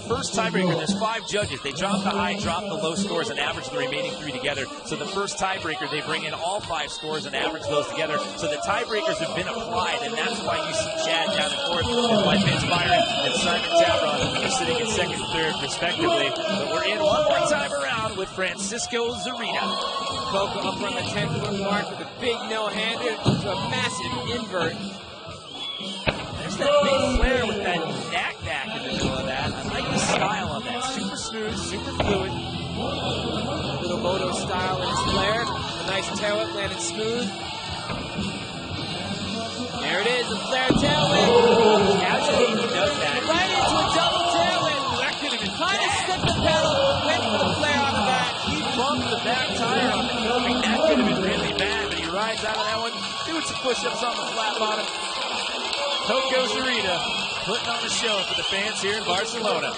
first tiebreaker, there's five judges. They drop the high, drop the low scores, and average the remaining three together. So the first tiebreaker, they bring in all five scores and average those together. So the tiebreakers have been applied, and that's why you see Chad down in fourth, and why Vince Byron and Simon Tabron are sitting in second and third, respectively. But we're in one more time around with Francisco Zurita. Coco up on the 10 foot mark with a big no hander to a massive invert. Smooth, super fluid. Little moto style in his flare. A nice tail whip landed smooth. There it is, the flare tail whip. Casually he does that. Right into a double tail whip. That could have been Kind of slipped the pedal, went for the flare on the back. He bumped the back tire on the Kobe. That could have been really bad, but he rides out of that one, doing some push-ups on the flat bottom. Coco Zurita putting on a show for the fans here in Barcelona.